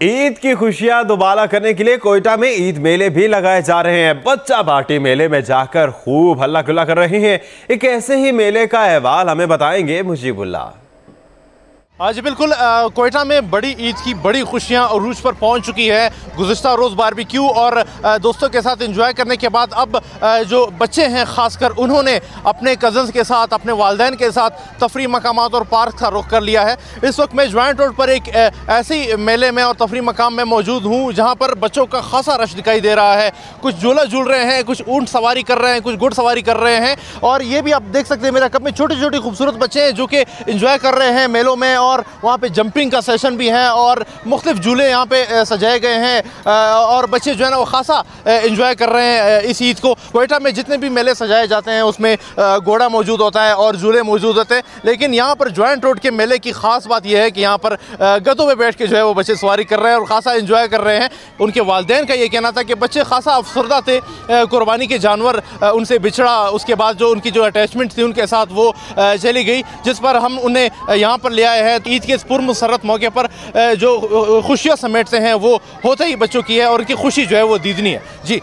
عید کی خوشیاں دوبالا کرنے کے لیے کوئٹہ میں عید میلے بھی لگائے جا رہے ہیں۔ بچہ باٹی میلے میں جا کر خوب ہلا گلا کر رہے ہیں۔ ایک ایسے ہی میلے کا احوال ہمیں بتائیں گے مجیب اللہ۔ جی بالکل کوئٹہ میں بڑی عید کی بڑی خوشیاں عروج پر پہنچ چکی ہے۔ گزشتہ روز باربیکیو اور دوستوں کے ساتھ انجوائے کرنے کے بعد اب جو بچے ہیں، خاص کر انہوں نے اپنے کزنز کے ساتھ، اپنے والدین کے ساتھ تفریح مقامات اور پارک کا رخ کر لیا ہے۔ اس وقت میں جوائنٹ روڈ پر ایک ایسی میلے میں اور تفریح مقام میں موجود ہوں، جہاں پر بچوں کا خاصا رش دکھائی دے رہا ہے۔ کچھ جھولا جھول رہے ہیں، کچھ اونٹ سواری کر رہے ہیں، کچھ گھڑ سواری کر رہے ہیں۔ اور یہ بھی آپ دیکھ سکتے ہیں، میرا کپ میں چھوٹی چھوٹی خوبصورت بچے ہیں جو کہ انجوائے کر رہے ہیں میلوں میں اور وہاں پہ جمپنگ کا سیشن بھی ہے اور مختلف جھولے یہاں پہ سجائے گئے ہیں اور بچے جو ہے نا وہ خاصا انجوائے کر رہے ہیں اس عید کو۔ کوئٹہ میں جتنے بھی میلے سجائے جاتے ہیں، اس میں گھوڑا موجود ہوتا ہے اور جھولے موجود ہوتے ہیں۔ لیکن یہاں پر جوائنٹ روڈ کے میلے کی خاص بات یہ ہے کہ یہاں پر گدوں میں بیٹھ کے جو ہے وہ بچے سواری کر رہے ہیں اور خاصا انجوائے کر رہے ہیں۔ ان کے والدین کا یہ کہنا تھا کہ بچے خاصا افسردہ تھے قربانی کے جانور ان سے بچھڑا۔ اس کے بعد جو ان کی جو اٹیچمنٹ تھی، ان کے ساتھ وہ چلی گئی، جس پر ہم انہیں یہاں پر لے آئے ہیں۔ عید کے اس پر مسرت موقع پر جو خوشیاں سمیٹتے ہیں، وہ ہوتے ہی بچوں کی ہے اور ان کی خوشی جو ہے وہ دیدنی ہے۔ جی۔